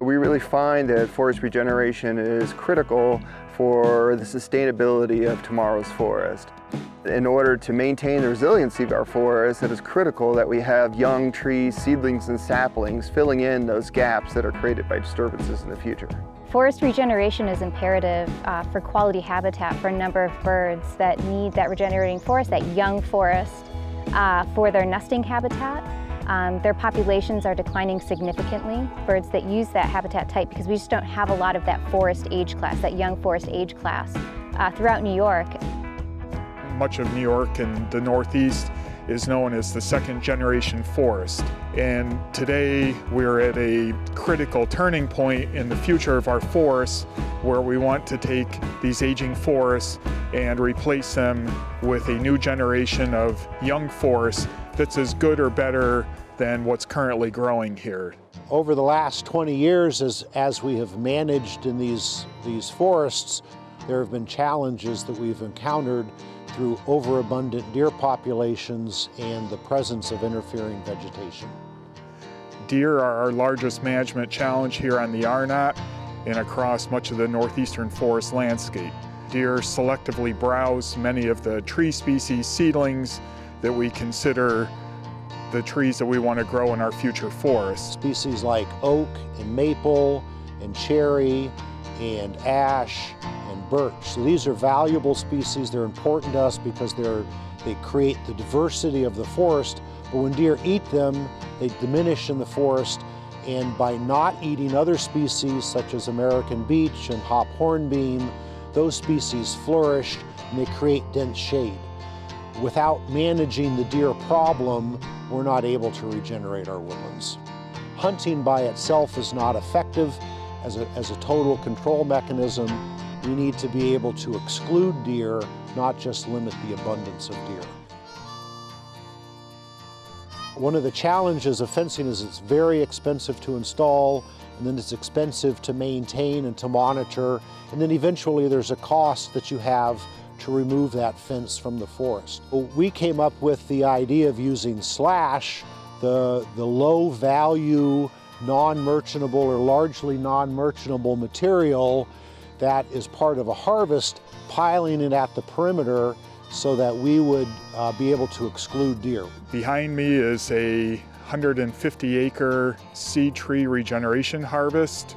We really find that forest regeneration is critical for the sustainability of tomorrow's forest. In order to maintain the resiliency of our forest, it is critical that we have young trees, seedlings, and saplings filling in those gaps that are created by disturbances in the future. Forest regeneration is imperative uh, for quality habitat for a number of birds that need that regenerating forest, that young forest, uh, for their nesting habitat. Um, their populations are declining significantly, birds that use that habitat type, because we just don't have a lot of that forest age class, that young forest age class uh, throughout New York. Much of New York and the Northeast is known as the second generation forest. And today we're at a critical turning point in the future of our forests where we want to take these aging forests and replace them with a new generation of young forests that's as good or better than what's currently growing here. Over the last 20 years, as, as we have managed in these, these forests, there have been challenges that we've encountered through overabundant deer populations and the presence of interfering vegetation. Deer are our largest management challenge here on the Arnot and across much of the northeastern forest landscape. Deer selectively browse many of the tree species seedlings that we consider the trees that we want to grow in our future forests. Species like oak and maple and cherry and ash birch. So these are valuable species. They're important to us because they're, they create the diversity of the forest. But when deer eat them, they diminish in the forest. And by not eating other species such as American beech and hop hornbeam, those species flourish and they create dense shade. Without managing the deer problem, we're not able to regenerate our woodlands. Hunting by itself is not effective as a, as a total control mechanism. We need to be able to exclude deer, not just limit the abundance of deer. One of the challenges of fencing is it's very expensive to install, and then it's expensive to maintain and to monitor, and then eventually there's a cost that you have to remove that fence from the forest. We came up with the idea of using slash, the, the low value, non-merchantable or largely non-merchantable material that is part of a harvest, piling it at the perimeter so that we would uh, be able to exclude deer. Behind me is a 150 acre seed tree regeneration harvest.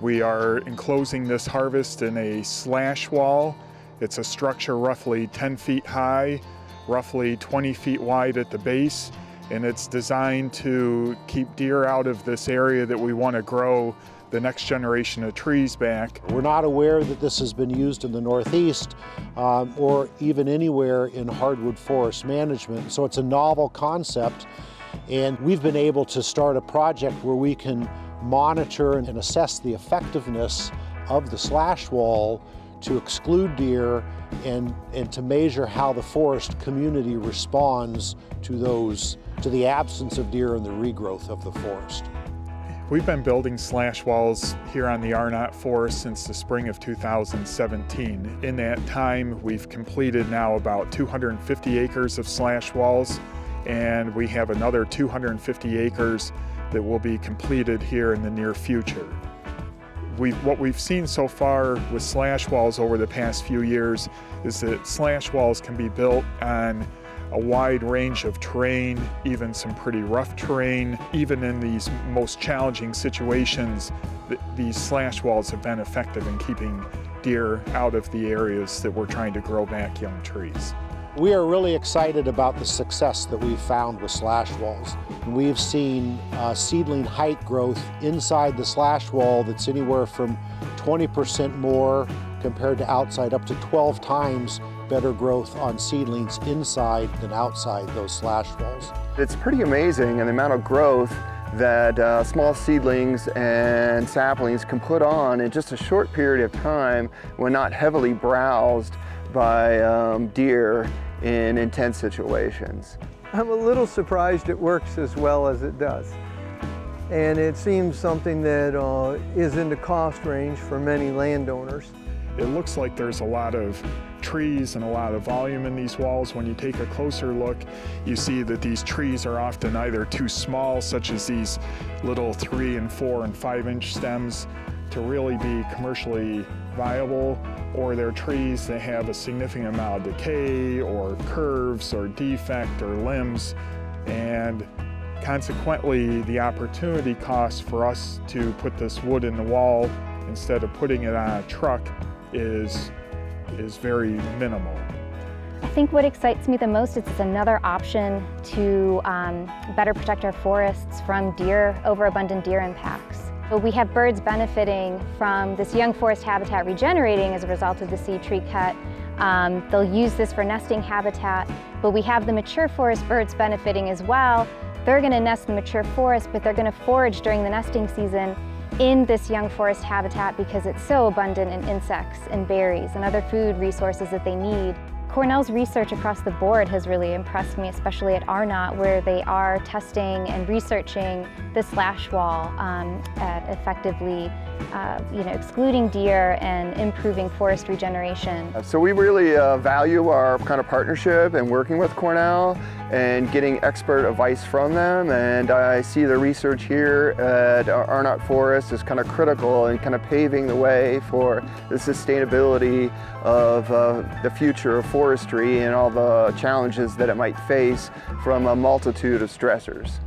We are enclosing this harvest in a slash wall it's a structure roughly 10 feet high, roughly 20 feet wide at the base, and it's designed to keep deer out of this area that we want to grow the next generation of trees back. We're not aware that this has been used in the Northeast um, or even anywhere in hardwood forest management, so it's a novel concept and we've been able to start a project where we can monitor and assess the effectiveness of the slash wall to exclude deer and, and to measure how the forest community responds to those, to the absence of deer and the regrowth of the forest. We've been building slash walls here on the Arnot Forest since the spring of 2017. In that time, we've completed now about 250 acres of slash walls, and we have another 250 acres that will be completed here in the near future we what we've seen so far with slash walls over the past few years is that slash walls can be built on a wide range of terrain, even some pretty rough terrain. Even in these most challenging situations, th these slash walls have been effective in keeping deer out of the areas that we're trying to grow back young trees. We are really excited about the success that we've found with slash walls. We've seen uh, seedling height growth inside the slash wall that's anywhere from 20% more compared to outside, up to 12 times better growth on seedlings inside than outside those slash walls. It's pretty amazing and the amount of growth that uh, small seedlings and saplings can put on in just a short period of time when not heavily browsed by um, deer in intense situations. I'm a little surprised it works as well as it does. And it seems something that uh, is in the cost range for many landowners. It looks like there's a lot of trees and a lot of volume in these walls. When you take a closer look, you see that these trees are often either too small, such as these little three and four and five inch stems, to really be commercially viable, or they're trees that have a significant amount of decay or curves or defect or limbs. And consequently, the opportunity cost for us to put this wood in the wall instead of putting it on a truck is, is very minimal. I think what excites me the most is it's another option to um, better protect our forests from deer, overabundant deer impacts. But we have birds benefiting from this young forest habitat regenerating as a result of the seed tree cut. Um, they'll use this for nesting habitat, but we have the mature forest birds benefiting as well. They're gonna nest in the mature forest, but they're gonna forage during the nesting season in this young forest habitat because it's so abundant in insects and berries and other food resources that they need. Cornell's research across the board has really impressed me, especially at Arnot, where they are testing and researching the slash wall um, at effectively uh, you know, excluding deer and improving forest regeneration. So we really uh, value our kind of partnership and working with Cornell and getting expert advice from them. And I see the research here at Arnot Forest is kind of critical and kind of paving the way for the sustainability of uh, the future of forestry and all the challenges that it might face from a multitude of stressors.